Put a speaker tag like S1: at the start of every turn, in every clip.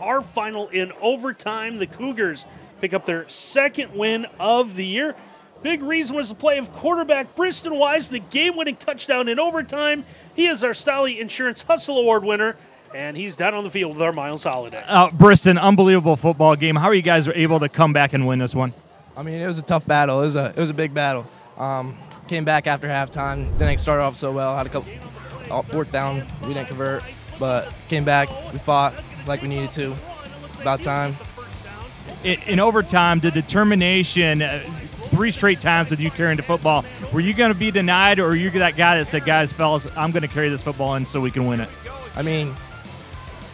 S1: our final in overtime. The Cougars pick up their second win of the year. Big reason was the play of quarterback Briston Wise, the game winning touchdown in overtime. He is our Stolly Insurance Hustle Award winner, and he's down on the field with our Miles Holiday.
S2: Uh, Briston, unbelievable football game. How are you guys able to come back and win this one?
S3: I mean, it was a tough battle. It was a it was a big battle. Um, came back after halftime. Didn't start off so well. Had a couple uh, fourth down. We didn't convert, but came back. We fought like we needed to. About time.
S2: In, overtime, the determination. Uh, three straight times with you carrying the football. Were you going to be denied, or are you that guy that said, "Guys, fellas, I'm going to carry this football in so we can win it"?
S3: I mean,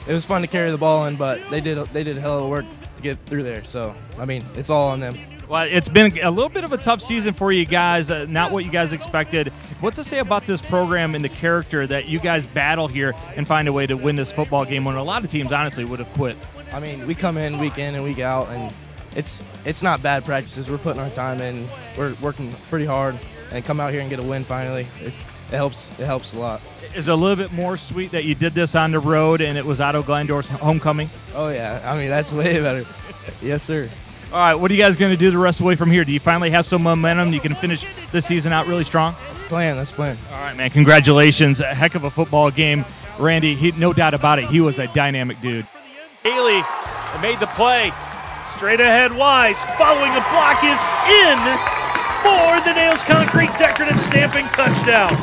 S3: it was fun to carry the ball in, but they did they did a hell of a work to get through there. So I mean, it's all on them.
S2: Well, it's been a little bit of a tough season for you guys, uh, not what you guys expected. What's to say about this program and the character that you guys battle here and find a way to win this football game when a lot of teams honestly would have quit?
S3: I mean, we come in week in and week out, and it's it's not bad practices. We're putting our time in. We're working pretty hard, and come out here and get a win finally. It, it helps. It helps a lot.
S2: Is it a little bit more sweet that you did this on the road and it was Ottawa-Glandorf's homecoming?
S3: Oh yeah, I mean that's way better. yes, sir.
S2: All right, what are you guys going to do the rest of the way from here? Do you finally have some momentum? You can finish the season out really strong.
S3: That's the plan. That's the plan.
S2: All right, man. Congratulations. A heck of a football game, Randy. He, no doubt about it. He was a dynamic dude.
S1: Haley made the play. Straight ahead, Wise. Following a block is in for the Nails Concrete decorative stamping touchdown.